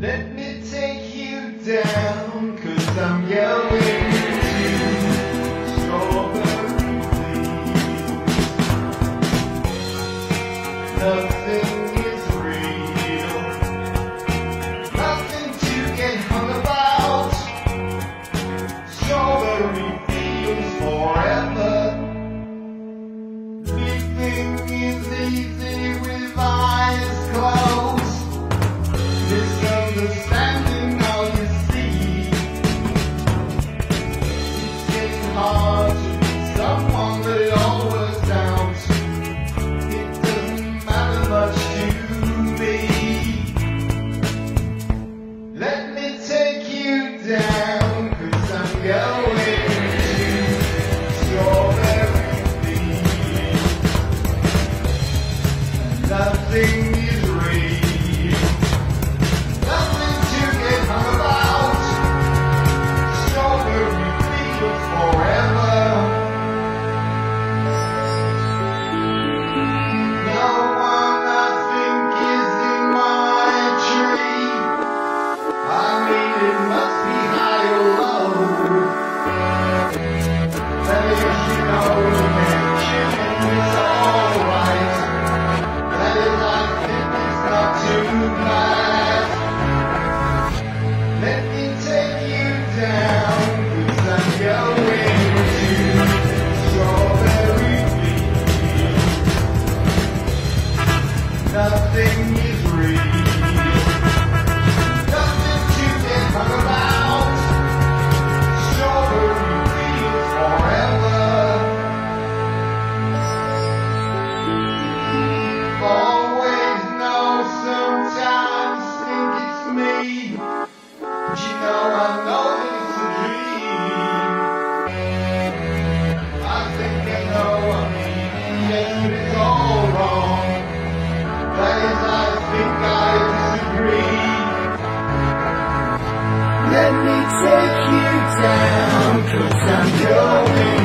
Let me take you down, cause I'm young. forever. wrong. I think I disagree. Let me take you down, cause I'm going.